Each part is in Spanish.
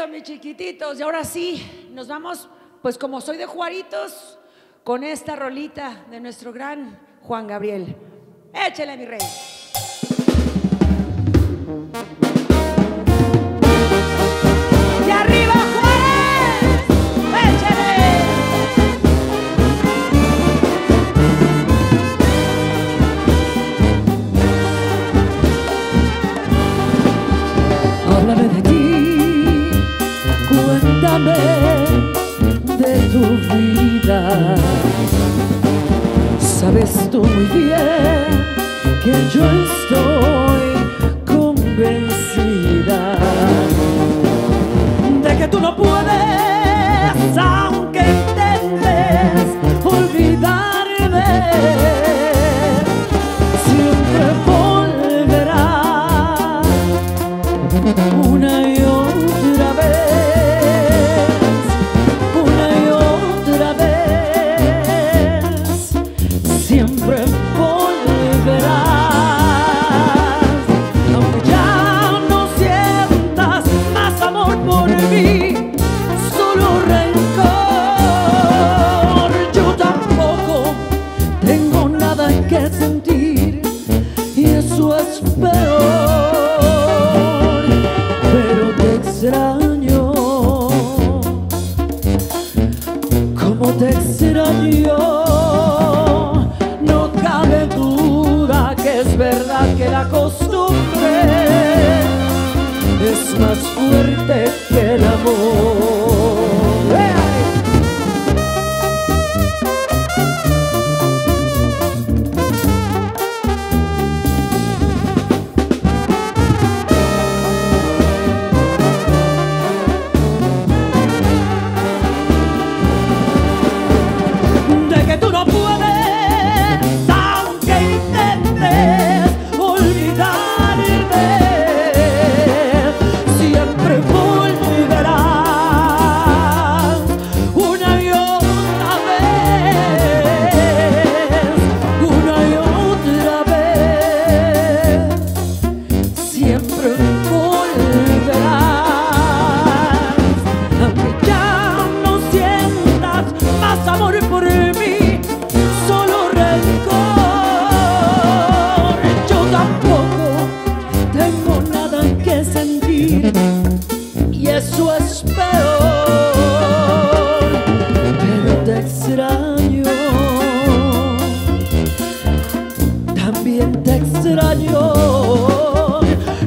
Eso, mis chiquititos. Y ahora sí, nos vamos, pues como soy de Juaritos, con esta rolita de nuestro gran Juan Gabriel. Échele, mi rey. Háblame de Sabes tú muy bien que yo estoy convencida de que tú no puedes, aunque intentes olvidarme, siempre volverás una peor, pero te extraño, como te extraño, no cabe duda que es verdad que la costumbre es más fuerte que el amor. Eso es peor, pero te extraño, también te extraño.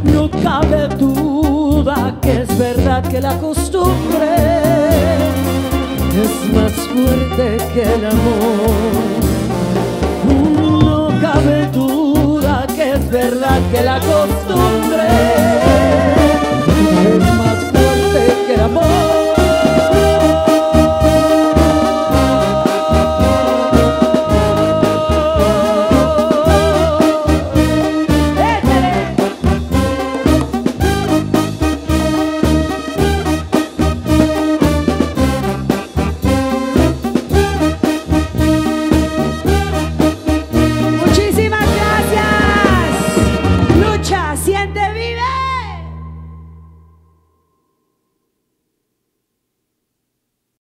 No cabe duda que es verdad que la costumbre es más fuerte que el amor. No cabe duda que es verdad que la costumbre paciente vive.